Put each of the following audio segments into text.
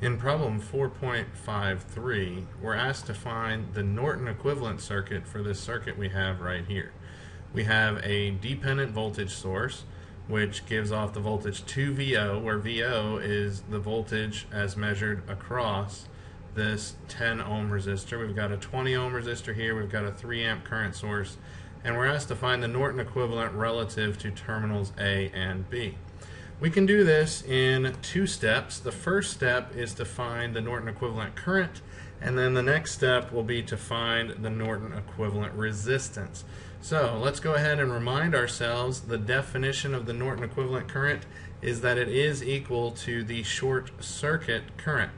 In problem 4.53, we're asked to find the Norton equivalent circuit for this circuit we have right here. We have a dependent voltage source which gives off the voltage 2VO, where VO is the voltage as measured across this 10 ohm resistor. We've got a 20 ohm resistor here, we've got a 3 amp current source, and we're asked to find the Norton equivalent relative to terminals A and B. We can do this in two steps. The first step is to find the Norton equivalent current, and then the next step will be to find the Norton equivalent resistance. So let's go ahead and remind ourselves the definition of the Norton equivalent current is that it is equal to the short circuit current.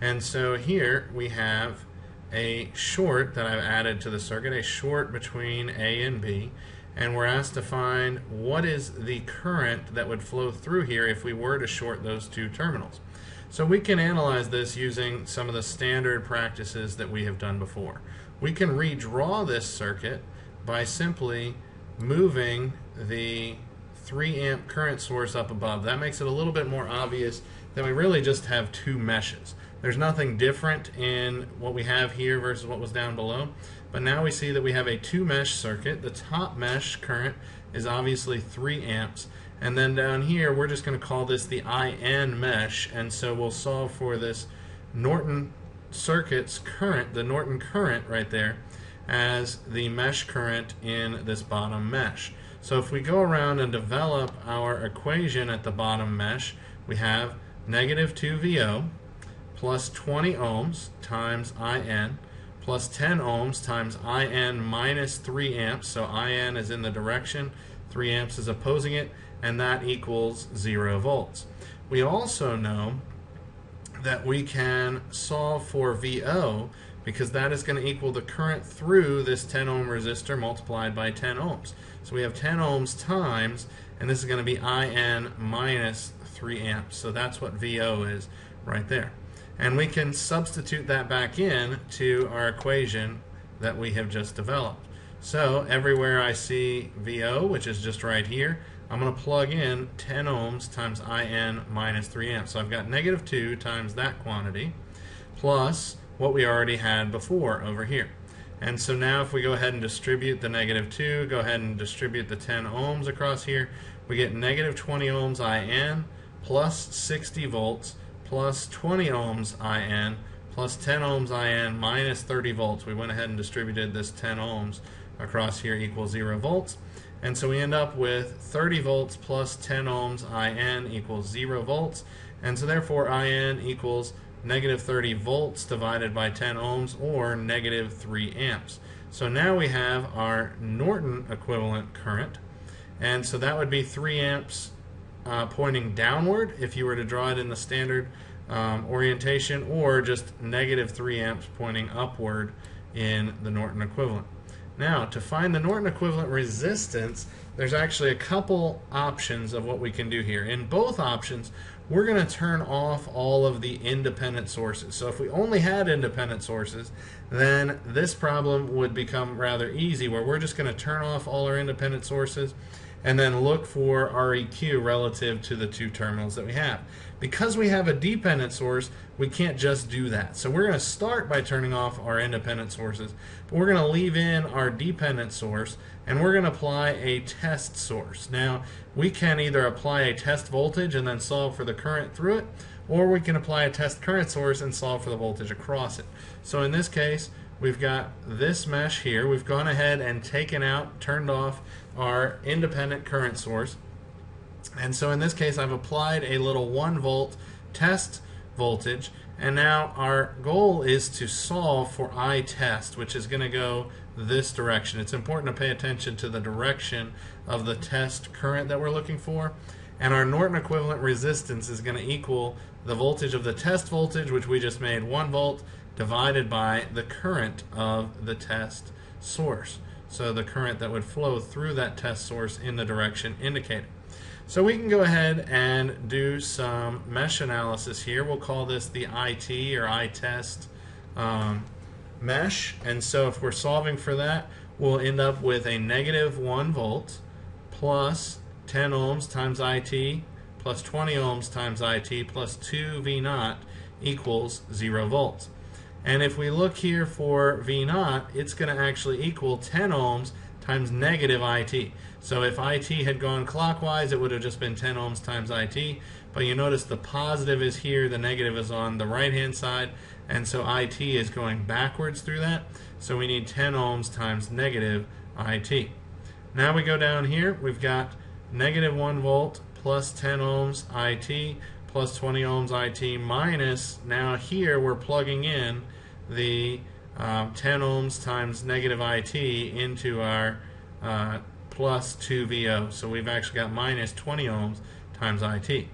And so here we have a short that I've added to the circuit, a short between A and B and we're asked to find what is the current that would flow through here if we were to short those two terminals. So we can analyze this using some of the standard practices that we have done before. We can redraw this circuit by simply moving the 3 amp current source up above. That makes it a little bit more obvious that we really just have two meshes. There's nothing different in what we have here versus what was down below. But now we see that we have a two mesh circuit. The top mesh current is obviously 3 amps. And then down here, we're just going to call this the IN mesh. And so we'll solve for this Norton circuit's current, the Norton current right there, as the mesh current in this bottom mesh. So if we go around and develop our equation at the bottom mesh, we have negative 2VO plus 20 ohms times IN plus 10 ohms times IN minus 3 amps. So IN is in the direction, 3 amps is opposing it, and that equals 0 volts. We also know that we can solve for VO because that is going to equal the current through this 10 ohm resistor multiplied by 10 ohms. So we have 10 ohms times, and this is going to be IN minus 3 amps. So that's what VO is right there. And we can substitute that back in to our equation that we have just developed. So everywhere I see VO, which is just right here, I'm going to plug in 10 ohms times IN minus 3 amps. So I've got negative 2 times that quantity plus what we already had before over here. And so now if we go ahead and distribute the negative 2, go ahead and distribute the 10 ohms across here, we get negative 20 ohms IN plus 60 volts plus 20 ohms IN plus 10 ohms IN minus 30 volts. We went ahead and distributed this 10 ohms across here equals 0 volts. And so we end up with 30 volts plus 10 ohms IN equals 0 volts. And so therefore IN equals negative 30 volts divided by 10 ohms or negative 3 amps. So now we have our Norton equivalent current. And so that would be 3 amps uh, pointing downward if you were to draw it in the standard um, orientation or just negative 3 amps pointing upward in the Norton equivalent. Now, to find the Norton equivalent resistance, there's actually a couple options of what we can do here. In both options, we're going to turn off all of the independent sources. So if we only had independent sources, then this problem would become rather easy where we're just going to turn off all our independent sources and then look for REQ relative to the two terminals that we have. Because we have a dependent source, we can't just do that. So we're going to start by turning off our independent sources, but we're going to leave in our dependent source, and we're going to apply a test source. Now, we can either apply a test voltage and then solve for the current through it, or we can apply a test current source and solve for the voltage across it. So in this case, we've got this mesh here. We've gone ahead and taken out, turned off our independent current source. And so in this case, I've applied a little 1 volt test voltage. And now our goal is to solve for I test, which is going to go this direction. It's important to pay attention to the direction of the test current that we're looking for. And our Norton equivalent resistance is going to equal the voltage of the test voltage, which we just made 1 volt, divided by the current of the test source. So the current that would flow through that test source in the direction indicated. So we can go ahead and do some mesh analysis here. We'll call this the IT or iTest um, mesh. And so if we're solving for that, we'll end up with a negative 1 volt plus 10 ohms times IT plus 20 ohms times IT plus 2 V naught equals 0 volts. And if we look here for V naught, it's going to actually equal 10 ohms times negative IT. So if IT had gone clockwise, it would have just been 10 ohms times IT. But you notice the positive is here, the negative is on the right hand side, and so IT is going backwards through that. So we need 10 ohms times negative IT. Now we go down here, we've got negative 1 volt plus 10 ohms IT plus 20 ohms IT minus, now here we're plugging in the um, 10 ohms times negative IT into our uh, plus 2 VO. So we've actually got minus 20 ohms times IT.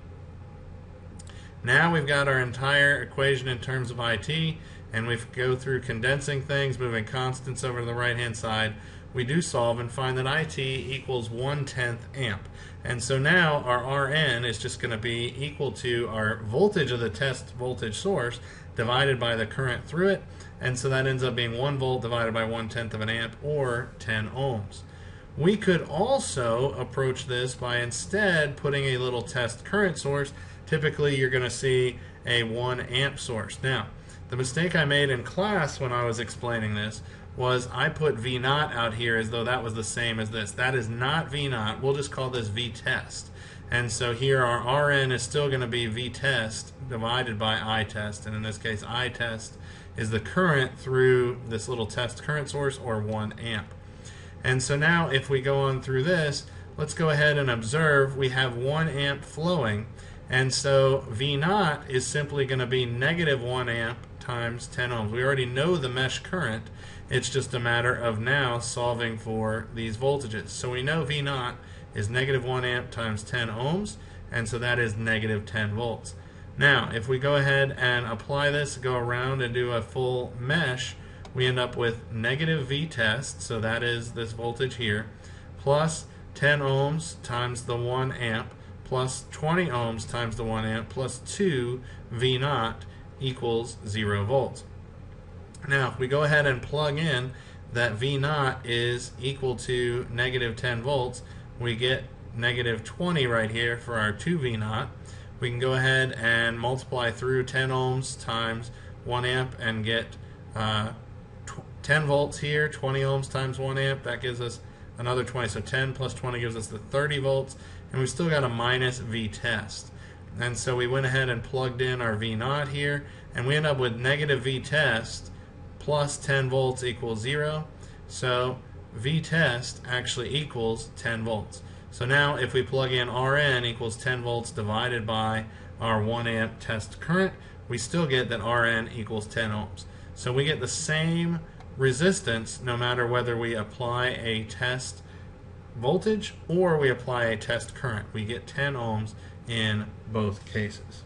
Now we've got our entire equation in terms of IT, and we go through condensing things, moving constants over to the right hand side. We do solve and find that IT equals 1 tenth amp. And so now our Rn is just going to be equal to our voltage of the test voltage source divided by the current through it. And so that ends up being 1 volt divided by 1 tenth of an amp or 10 ohms. We could also approach this by instead putting a little test current source. Typically, you're going to see a 1 amp source. Now, the mistake I made in class when I was explaining this was I put V naught out here as though that was the same as this. That is not V naught. We'll just call this V test. And so here our Rn is still going to be V test divided by I test. And in this case, I test is the current through this little test current source or 1 amp. And so now if we go on through this, let's go ahead and observe we have 1 amp flowing. And so V naught is simply going to be negative 1 amp times 10 ohms. We already know the mesh current. It's just a matter of now solving for these voltages. So we know V naught is negative 1 amp times 10 ohms, and so that is negative 10 volts. Now, if we go ahead and apply this, go around and do a full mesh, we end up with negative V test, so that is this voltage here, plus 10 ohms times the 1 amp, plus 20 ohms times the 1 amp, plus 2 V naught equals 0 volts. Now, if we go ahead and plug in that V naught is equal to negative 10 volts, we get negative 20 right here for our 2 V naught. We can go ahead and multiply through 10 ohms times 1 amp and get uh, 10 volts here, 20 ohms times 1 amp, that gives us another 20. So 10 plus 20 gives us the 30 volts, and we've still got a minus V test. And so we went ahead and plugged in our V naught here, and we end up with negative V test plus 10 volts equals 0. So V test actually equals 10 volts. So now if we plug in Rn equals 10 volts divided by our 1 amp test current, we still get that Rn equals 10 ohms. So we get the same resistance no matter whether we apply a test voltage or we apply a test current. We get 10 ohms in both cases.